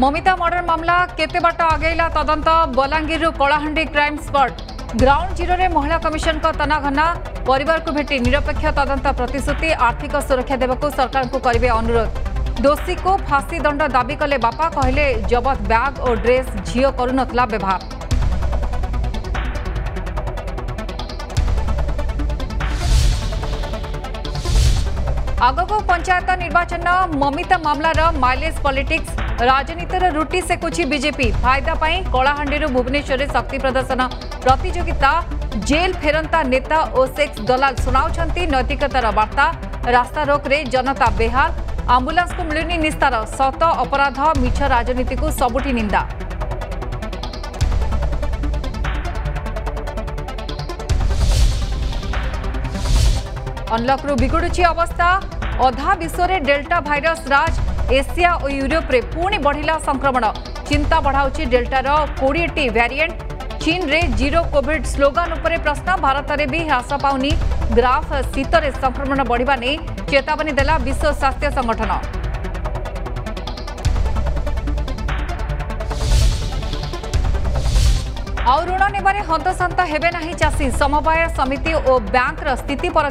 Mamita murder मामला केते बाट आगेला तदंत बलांगीरु कलाहां क्राइम स्पट ग्राउंड जीरो में महिला कमिशन का तनाघना परिवार को भेटी निरपेक्ष तदंत प्रतिश्रुति आर्थिक सुरक्षा देवाक सरकार को करे अनुरोध दोषी को फाँसी दंड दाबी कले बापा कहले जबत ब्याग और ड्रेस झीओ करून व्यवहार आगक पंचायत निर्वाचन ममिता मामलार माइलेज पॉलिटिक्स રાજનીતરા રૂટી સે કુચી બીજેપી ફાયદા પાય કોલાહાંડીરુ ભુવનેશ્વરે શક્તિ પ્રદર્શન પ્રતિજોગિતા જેલ ફેરંતા નેતા ઓસેક્સ દલાલ સુનાઉ છંતી નદીકતરા વાર્તા રસ્તા રોકરે જનતા બિહાર એમ્બ્યુલન્સ કુ મિલની નિસ્તા સતો અપરાધ મિઠો રાજનીતિ કુ સબુટી નિંદા અનલકરૂ વિગુડુચી અવસ્થા अधा विश्व में डेल्टा भाइर राज एशिया और यूरोप पुणी बढ़ला संक्रमण चिंता बढ़ाऊ डेल्टार कोड़ेटी भारिएट चीन रे जीरो कोविड स्लोगान प्रश्न भारत में भी ह्रास पानी ग्राफ शीतने संक्रमण बढ़ा नहीं चेतावनी देला विश्व स्वास्थ्य संगठन आउ ऋण नेबारे हतशांत हे समवाय समिति और बैंक स्थिति पर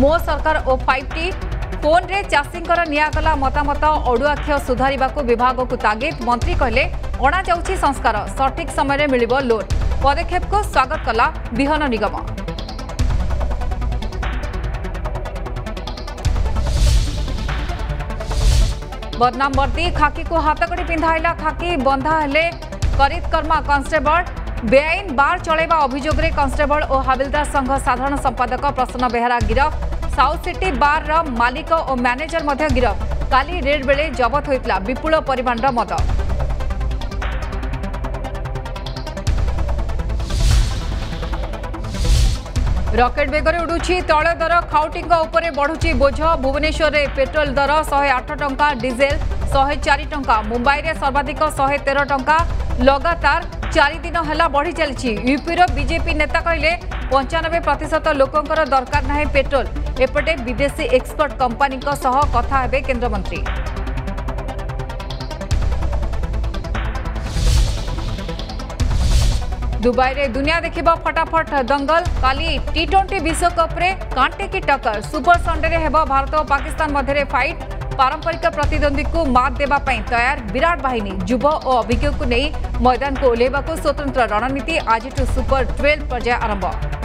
मो सरकार और फाइव टी फोन रे फोन्रे ची नियागला मतामत अडुआ सुधार विभागको तागेत मन्त्री कहिले अणा संस्कार समय रे मिलिबो लोन पदक्षेपको स्वागत कला विहन निगम बदनामवर्ती खाँकीको हातकडी खाकी पिन्धाइला खाँकी बन्धकर्मा कन्स्टेबल बेइन बार अभिजोग रे कन्स्टेबल ओ हिलदार संघ साधारण सम्पादक प्रसन्न बेहेरा गिरफ साउथ सिटी बार र मालिक और मैनेजर गिरफ काली रेड बेले जबत होता विपुल परिमाण मद रकेट बेगर उड़ू तैल दर खाउटी बढ़ु बोझ भुवनेश्वर में पेट्रोल दर शहे आठ टा डीजेल शहे चार टा मुंबई में सर्वाधिक शहे तेरह टा लगातार चार चारिदिन बढ़ी चलती यूपी रजेपी नेता कहे पंचानबे प्रतिशत लोकर दरकार ना पेट्रोल एपटे विदेशी एक्सपर्ट कंपानी कथे केन्द्रमंत्री दुबई में दुनिया देख फटाफट दंगल काली टी ट्वेंटी विश्वकप्रे का टक्कर सुपर संडे भारत और पाकिस्तान मध्य फाइट पारंपरिक प्रतिद्वंदी को मात देवा तैयार विराट बाहन जुव और अभिज्ञ को नहीं मैदान को ओह्लैवाक स्वतंत्र रणनीति आज सुपर ट्वेल्व पर्याय आरंभ